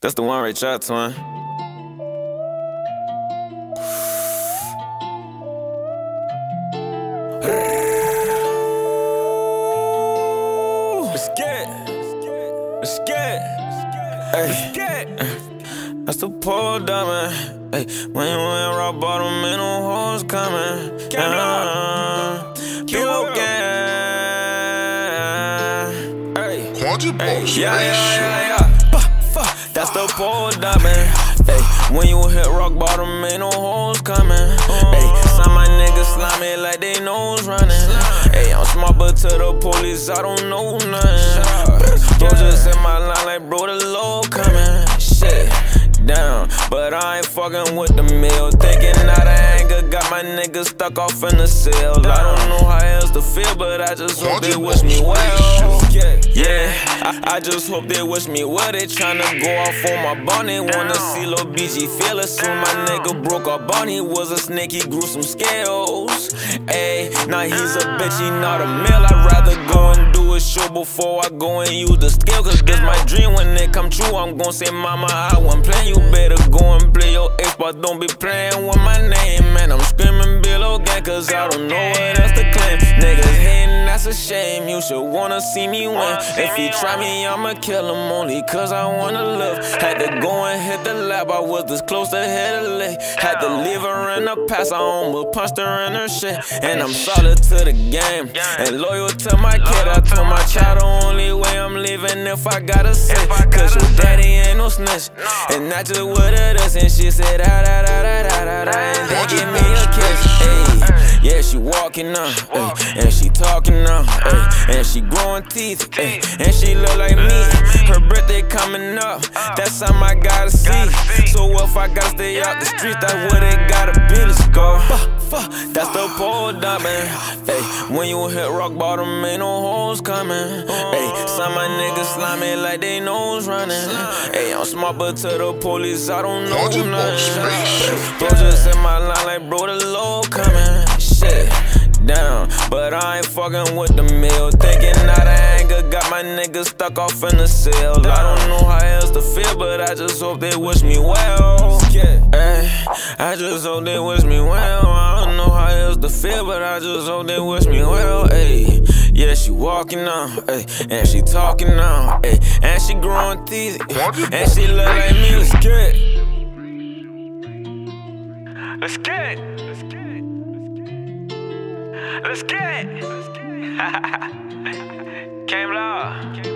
That's the one right there, twin. Let's get. Let's get it. Hey. That's the poor diamond. Hey, when you in rock bottom, ain't no horns coming. Uh, Kilo gang. Hey. Hey, yeah, yeah, yeah, yeah. Bah, That's the poor diamond. Eh? Hey, when you hit rock bottom, ain't no holes coming. Hey, some my niggas slimy like they nose running. Hey, I'm smart, but to the police, I don't know nothing. Bro, just in my line like, bro, the low coming. Shit, down. But I ain't fucking with the meal. Thinking out of anger, got my niggas stuck off in the cell. I don't know how else to feel, but I just hope they wish me well. Yeah, I, I just hope they wish me well. They tryna go off on my bunny. Wanna see Lil BG feel it. Soon my nigga broke up bunny. Was a snake, he grew some scales. Ayy, now he's a bitch, he not a male. I'd rather go and do a show before I go and use the scale. Cause this my dream when it come true. I'm gon' say, Mama, I wasn't playing. You better go and play your ace, but don't be playing with my name. Man, I'm screaming below gang, cause I don't know what else to a shame. You should wanna see me win. If he try me, I'ma kill him only cause I wanna live. Had to go and hit the lab, I was this close to hit a lick. Had to leave her in the past, I almost punched her in her shit. And I'm solid to the game and loyal to my kid. I told my child the only way I'm leaving if I gotta say. Cause your daddy ain't no snitch. And that's just what it is. And she said, ah, da da da da. Walking up, uh, ayy, and she talking uh, up, ayy, and she growing teeth, ayy, and she look like me. Her birthday coming up, that's something I gotta see. So if I gotta stay out the streets, that's what it gotta be. Let's go. Fuck, that's the pole diamond. Ayy, when you hit rock bottom, ain't no holes coming. Ayy, some my niggas slimy like they nose running. Ayy, I'm smart, but to the police, I don't know nothing. Bro, just in my line like, bro, the low coming. Shit. But I ain't fucking with the meal. Thinking out of anger, got my niggas stuck off in the cell. I don't know how else to feel, but I just hope they wish me well. Ay, eh, I just hope they wish me well. I don't know how else to feel, but I just hope they wish me well. Ay, yeah, she walking on, ay, and she talking on, ay, and she growing teeth, and she look like me. Let's get. Let's get it. Let's get it. Let's get it. Came law. Hey, yeah, yeah.